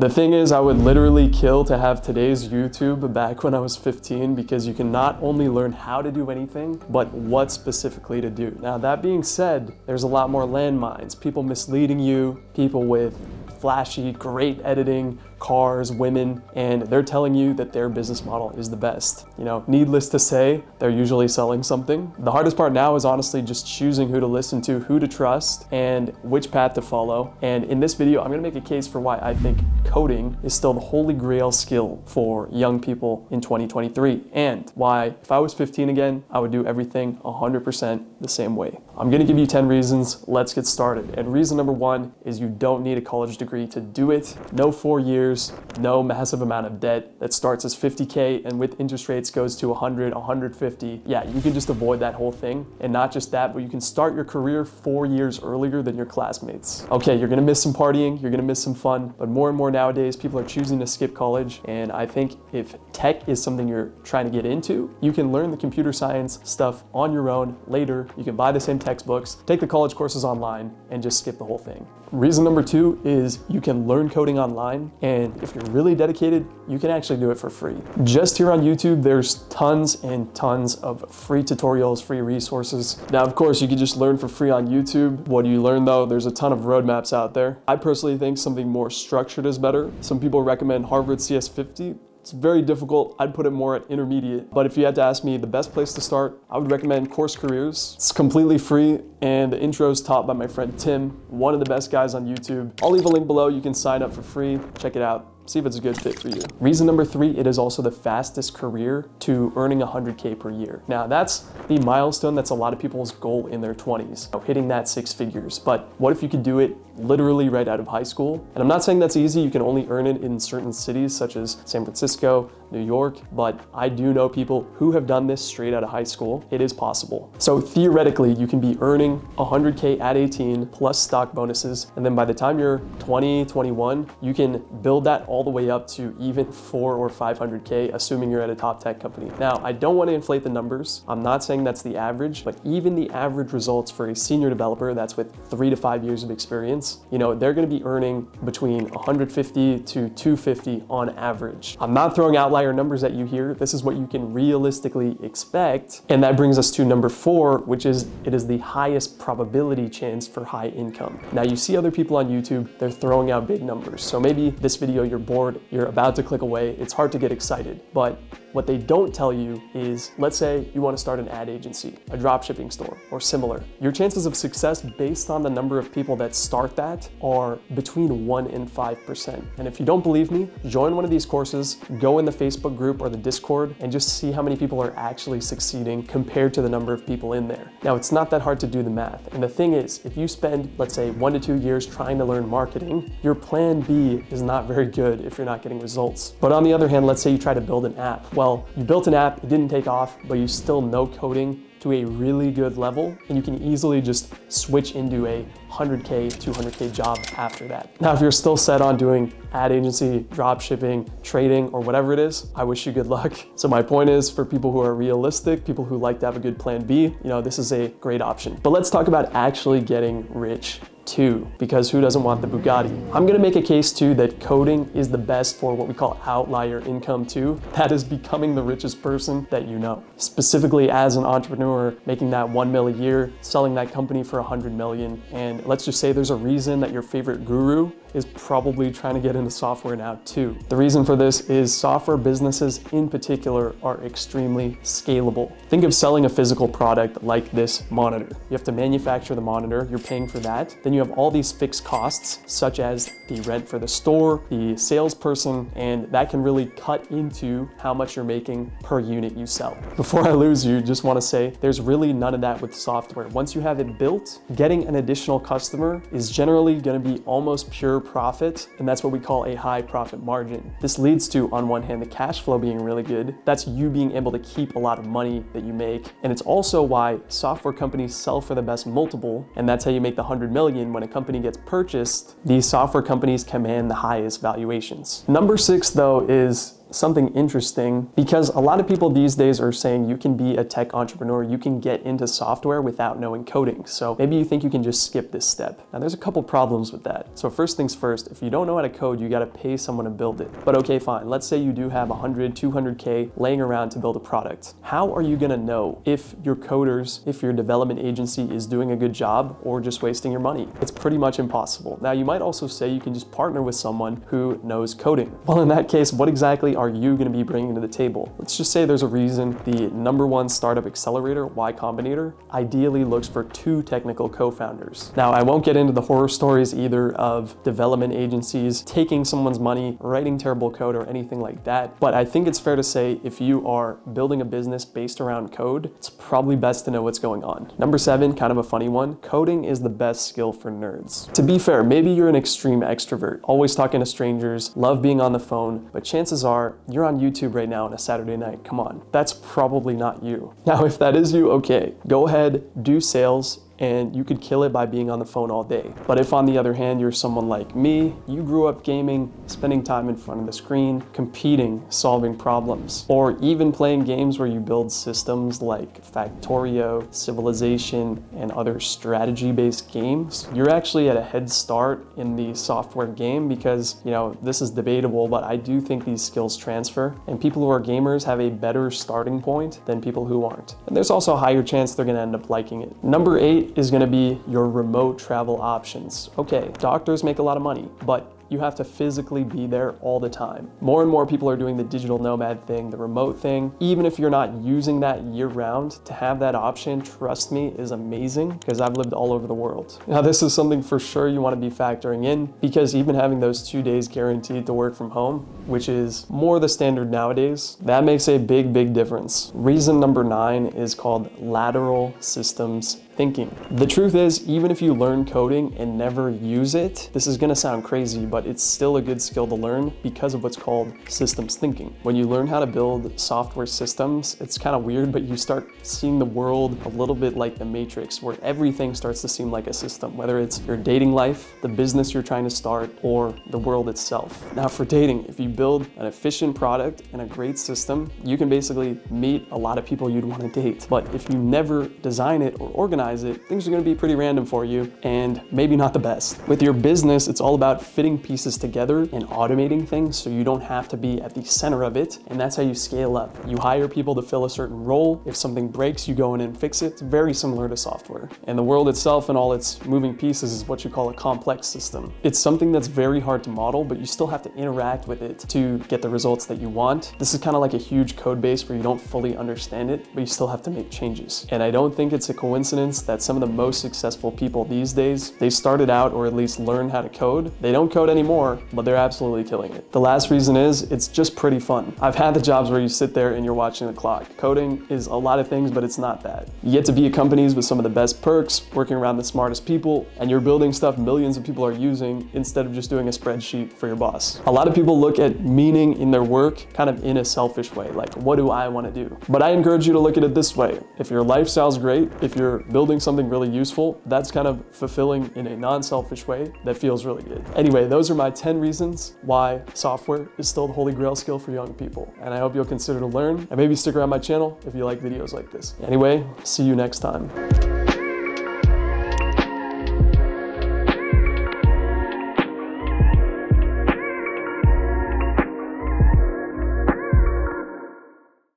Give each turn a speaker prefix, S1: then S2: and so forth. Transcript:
S1: The thing is, I would literally kill to have today's YouTube back when I was 15 because you can not only learn how to do anything, but what specifically to do. Now, that being said, there's a lot more landmines, people misleading you, people with flashy, great editing, cars, women, and they're telling you that their business model is the best. You know, needless to say, they're usually selling something. The hardest part now is honestly just choosing who to listen to, who to trust, and which path to follow. And in this video, I'm gonna make a case for why I think coding is still the holy grail skill for young people in 2023, and why if I was 15 again, I would do everything 100% the same way. I'm gonna give you 10 reasons. Let's get started. And reason number one is you don't need a college degree to do it. No four years years, no massive amount of debt that starts as 50K and with interest rates goes to 100, 150. Yeah, you can just avoid that whole thing. And not just that, but you can start your career four years earlier than your classmates. Okay, you're gonna miss some partying, you're gonna miss some fun, but more and more nowadays, people are choosing to skip college. And I think if tech is something you're trying to get into, you can learn the computer science stuff on your own later. You can buy the same textbooks, take the college courses online, and just skip the whole thing. Reason number two is you can learn coding online, and if you're really dedicated, you can actually do it for free. Just here on YouTube, there's tons and tons of free tutorials, free resources. Now, of course, you can just learn for free on YouTube. What do you learn though? There's a ton of roadmaps out there. I personally think something more structured is better. Some people recommend Harvard CS50, it's very difficult. I'd put it more at intermediate. But if you had to ask me the best place to start, I would recommend Course Careers. It's completely free and the intro is taught by my friend Tim, one of the best guys on YouTube. I'll leave a link below. You can sign up for free. Check it out see if it's a good fit for you. Reason number three, it is also the fastest career to earning 100K per year. Now that's the milestone that's a lot of people's goal in their 20s, hitting that six figures. But what if you could do it literally right out of high school? And I'm not saying that's easy, you can only earn it in certain cities such as San Francisco, New York, but I do know people who have done this straight out of high school. It is possible. So theoretically, you can be earning 100K at 18 plus stock bonuses. And then by the time you're 20, 21, you can build that all the way up to even four or 500K, assuming you're at a top tech company. Now, I don't want to inflate the numbers. I'm not saying that's the average, but even the average results for a senior developer that's with three to five years of experience, you know, they're going to be earning between 150 to 250 on average. I'm not throwing outlier numbers at you here. This is what you can realistically expect. And that brings us to number four, which is it is the highest probability chance for high income. Now you see other people on YouTube, they're throwing out big numbers. So maybe this video, you're bored, you're about to click away. It's hard to get excited, but what they don't tell you is, let's say you want to start an ad agency, a dropshipping store, or similar. Your chances of success based on the number of people that start that are between 1 and 5%. And if you don't believe me, join one of these courses, go in the Facebook group or the Discord, and just see how many people are actually succeeding compared to the number of people in there. Now, it's not that hard to do the math. And the thing is, if you spend, let's say, one to two years trying to learn marketing, your plan B is not very good if you're not getting results. But on the other hand, let's say you try to build an app well, you built an app, it didn't take off, but you still know coding to a really good level and you can easily just switch into a 100K, 200K job after that. Now, if you're still set on doing ad agency, drop shipping, trading, or whatever it is, I wish you good luck. So my point is for people who are realistic, people who like to have a good plan B, you know, this is a great option. But let's talk about actually getting rich too, because who doesn't want the Bugatti? I'm gonna make a case too that coding is the best for what we call outlier income too. That is becoming the richest person that you know. Specifically as an entrepreneur, making that one mil a year, selling that company for a hundred million. And let's just say there's a reason that your favorite guru is probably trying to get into software now too. The reason for this is software businesses in particular are extremely scalable. Think of selling a physical product like this monitor. You have to manufacture the monitor, you're paying for that. Then you have all these fixed costs such as the rent for the store, the salesperson, and that can really cut into how much you're making per unit you sell. Before I lose you, just wanna say there's really none of that with software. Once you have it built, getting an additional customer is generally gonna be almost pure pure profit, and that's what we call a high profit margin. This leads to, on one hand, the cash flow being really good. That's you being able to keep a lot of money that you make. And it's also why software companies sell for the best multiple, and that's how you make the 100 million when a company gets purchased. These software companies command the highest valuations. Number six, though, is something interesting because a lot of people these days are saying you can be a tech entrepreneur, you can get into software without knowing coding. So maybe you think you can just skip this step. Now there's a couple problems with that. So first things first, if you don't know how to code, you gotta pay someone to build it. But okay, fine. Let's say you do have 100, 200K laying around to build a product. How are you gonna know if your coders, if your development agency is doing a good job or just wasting your money? It's pretty much impossible. Now you might also say you can just partner with someone who knows coding. Well, in that case, what exactly are you gonna be bringing to the table? Let's just say there's a reason the number one startup accelerator, Y Combinator, ideally looks for two technical co-founders. Now, I won't get into the horror stories either of development agencies taking someone's money, writing terrible code or anything like that, but I think it's fair to say if you are building a business based around code, it's probably best to know what's going on. Number seven, kind of a funny one, coding is the best skill for nerds. To be fair, maybe you're an extreme extrovert, always talking to strangers, love being on the phone, but chances are you're on YouTube right now on a Saturday night. Come on, that's probably not you. Now, if that is you, okay, go ahead, do sales, and you could kill it by being on the phone all day. But if on the other hand, you're someone like me, you grew up gaming, spending time in front of the screen, competing, solving problems, or even playing games where you build systems like Factorio, Civilization, and other strategy-based games, you're actually at a head start in the software game because, you know, this is debatable, but I do think these skills transfer, and people who are gamers have a better starting point than people who aren't. And there's also a higher chance they're gonna end up liking it. Number eight is gonna be your remote travel options. Okay, doctors make a lot of money, but you have to physically be there all the time. More and more people are doing the digital nomad thing, the remote thing. Even if you're not using that year round, to have that option, trust me, is amazing because I've lived all over the world. Now this is something for sure you wanna be factoring in because even having those two days guaranteed to work from home, which is more the standard nowadays, that makes a big, big difference. Reason number nine is called lateral systems thinking. The truth is, even if you learn coding and never use it, this is gonna sound crazy, but it's still a good skill to learn because of what's called systems thinking. When you learn how to build software systems, it's kind of weird, but you start seeing the world a little bit like the Matrix, where everything starts to seem like a system, whether it's your dating life, the business you're trying to start, or the world itself. Now for dating, if you build an efficient product and a great system, you can basically meet a lot of people you'd want to date. But if you never design it or organize it, things are gonna be pretty random for you and maybe not the best. With your business, it's all about fitting pieces together and automating things so you don't have to be at the center of it. And that's how you scale up. You hire people to fill a certain role. If something breaks, you go in and fix it. It's very similar to software. And the world itself and all its moving pieces is what you call a complex system. It's something that's very hard to model, but you still have to interact with it to get the results that you want. This is kind of like a huge code base where you don't fully understand it, but you still have to make changes. And I don't think it's a coincidence that some of the most successful people these days, they started out or at least learned how to code. They don't code anymore, but they're absolutely killing it. The last reason is it's just pretty fun. I've had the jobs where you sit there and you're watching the clock. Coding is a lot of things, but it's not that. You get to be at companies with some of the best perks, working around the smartest people, and you're building stuff millions of people are using instead of just doing a spreadsheet for your boss. A lot of people look at meaning in their work kind of in a selfish way, like what do I want to do? But I encourage you to look at it this way. If your lifestyle's great, if you're building building something really useful, that's kind of fulfilling in a non-selfish way that feels really good. Anyway, those are my 10 reasons why software is still the holy grail skill for young people. And I hope you'll consider to learn and maybe stick around my channel if you like videos like this. Anyway, see you next time.